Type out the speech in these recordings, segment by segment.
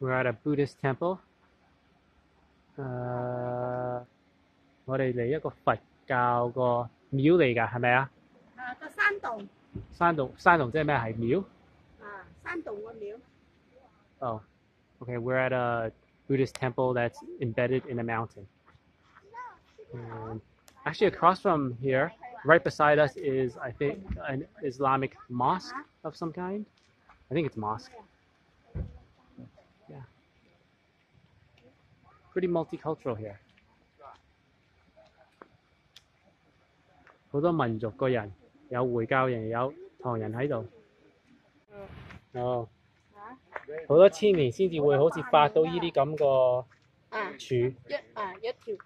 We're at a Buddhist temple. 诶、我哋嚟一个佛教个庙嚟㗎，系咪啊？啊个山洞山洞山洞即系咩？系庙？啊，山洞个庙 Oh, okay. We're at a Buddhist temple that's embedded in a mountain. And actually, across from here, right beside us, is I think an Islamic mosque of some kind. I think it's mosque. Pretty multicultural here. 好多民族个人，有回教人，有唐人喺度。哦。好多千年先至会好似发到呢啲咁个啊柱。一啊一条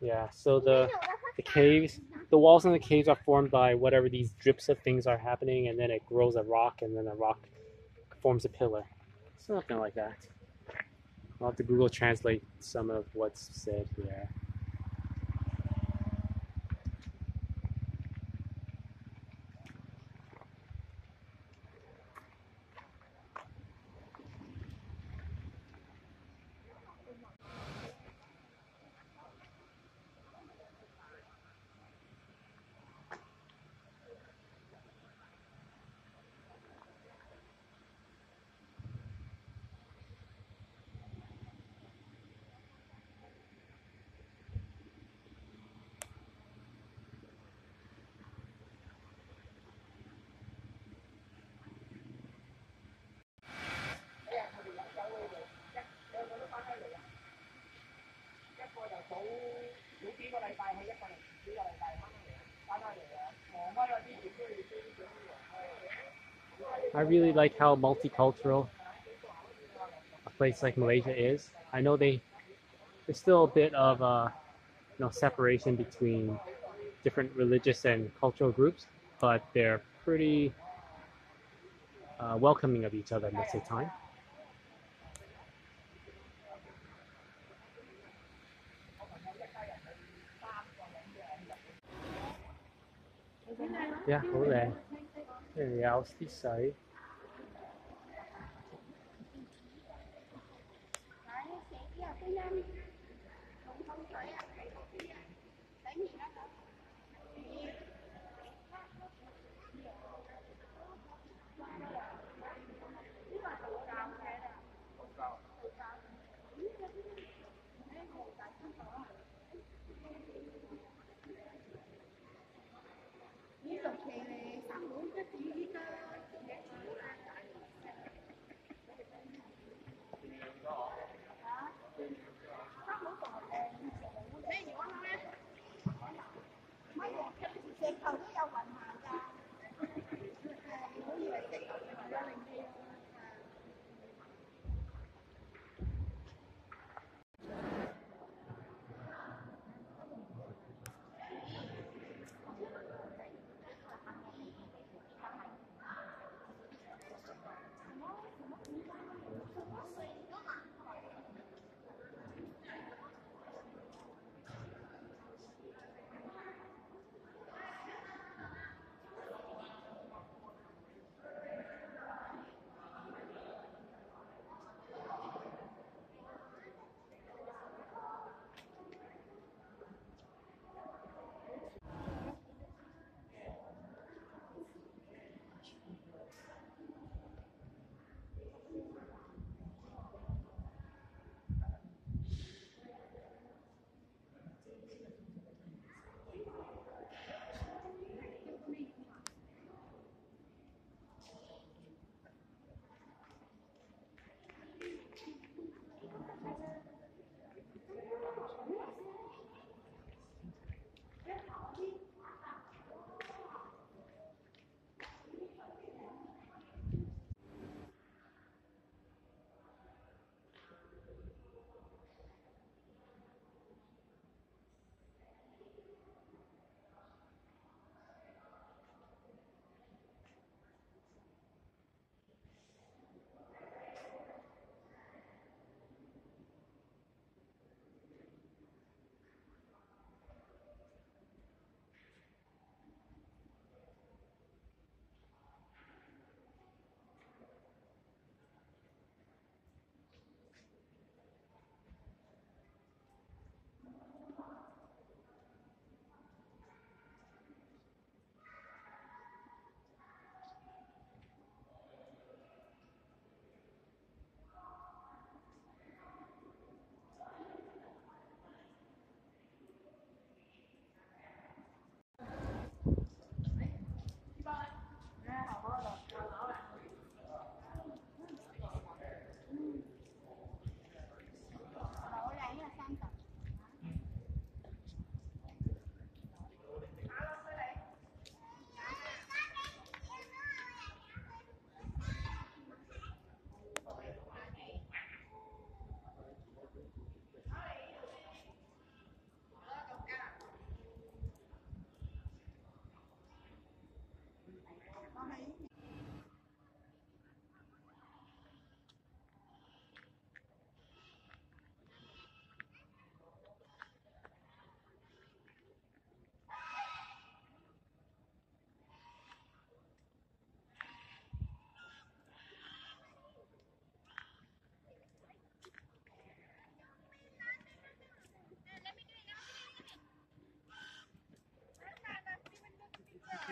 Yeah, so the the caves, the walls in the caves are formed by whatever these drips of things are happening, and then it grows a rock, and then the rock forms a pillar. Something like that. I'll have to Google translate some of what's said here. I really like how multicultural a place like Malaysia is. I know they there's still a bit of uh, you know separation between different religious and cultural groups, but they're pretty uh, welcoming of each other most of the time. Yeah, 好 Anything else to? Thank you.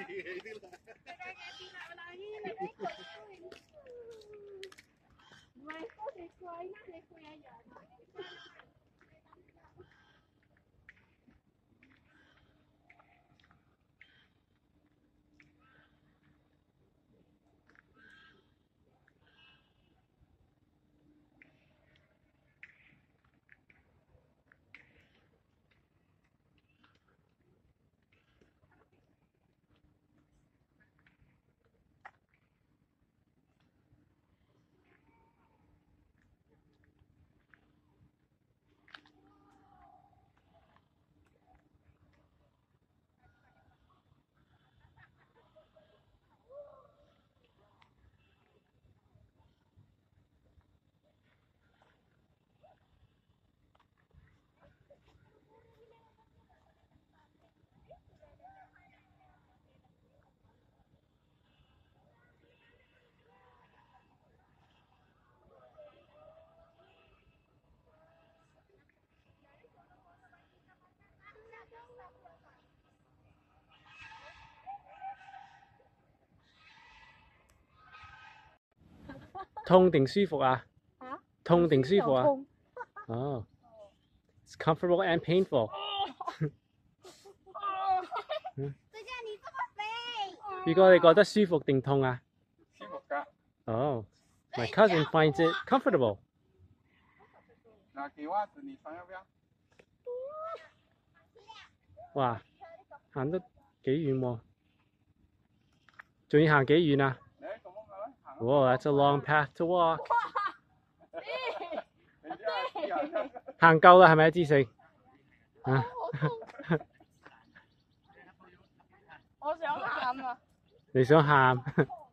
ahí, ahí, 痛定舒服啊？啊？痛定舒服啊？痛哦，It's comfortable and painful。最近你这么肥。如果你觉得舒服定痛啊？舒服㗎。哦，My cousin finds it comfortable。那给袜子你穿要不要？哇，行得几远喎？仲要行几远啊？ 嚟，咁样嘅啦。行哇，That's a long path to walk。你知啊知啊行够啦，系咪啊？知成啊？我想喊啊！你想喊？